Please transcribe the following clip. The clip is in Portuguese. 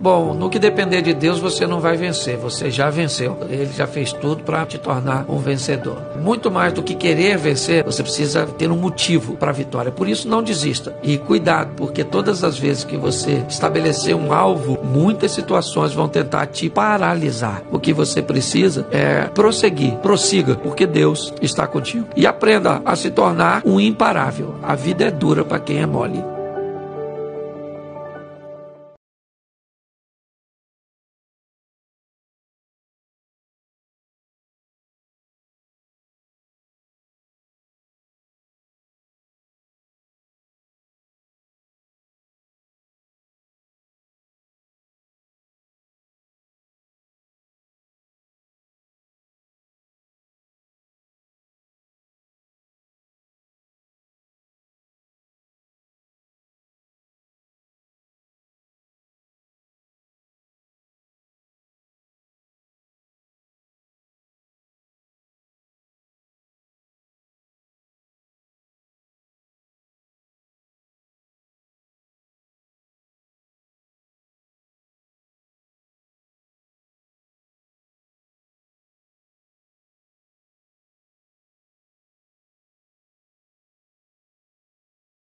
Bom, no que depender de Deus, você não vai vencer, você já venceu. Ele já fez tudo para te tornar um vencedor. Muito mais do que querer vencer, você precisa ter um motivo para a vitória. Por isso, não desista. E cuidado, porque todas as vezes que você estabelecer um alvo, muitas situações vão tentar te paralisar. O que você precisa é prosseguir, prossiga, porque Deus está contigo. E aprenda a se tornar um imparável. A vida é dura para quem é mole.